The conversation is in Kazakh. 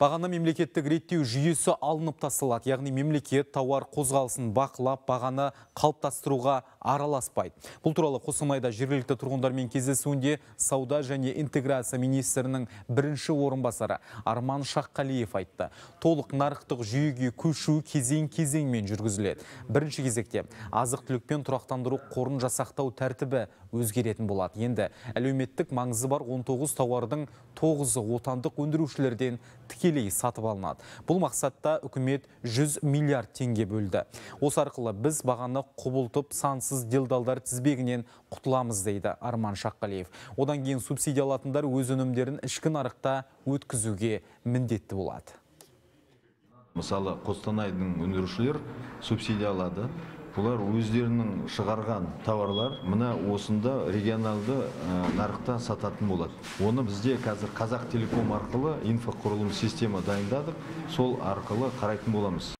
Бағаны мемлекеттік реттеу жүйесі алынып тасталады, яғни мемлекет тауар қозғалысын бақылап, бағаны қалыптастыруға араласпайды. Бұл туралы Қосымайда жергілікті тұрғындармен кездесуінде сауда және интеграция министрінің бірінші орынбасары Арман Шаққалиев айтты. Толық нарықтық жүйеге көшу кезең-кезеңмен жүргізіледі. Бірінші кезекте азық түлікпен тұрақтандыру қорын жасақтау тәртібі өзгеретін болады. Енді әлеуметтік маңызы бар 19 тауардың 9-ы отандық өндірушілерден тікелей сатып алынады. Бұл мақсатта үкімет 100 миллиард теңге бөлді. Осы арқылы біз бағаны құбылтып сансыз делдалдар тізбегінен құтыламыз дейді Арман Шаққалиев. Одан кейін субсидия алатындар өз өнімдерін ішкі нарықта өткізуге міндетті болады. Мысалы, Қостанайдың өндірушілер субсидия алады. Бұлар өздерінің шығарған тауарлар мына осында регионалды нарықта сататын болады. Оны бізде қазір Қазақ Телеком арқылы инфоқұрылым система дайындадық, сол арқылы қарайтын боламыз.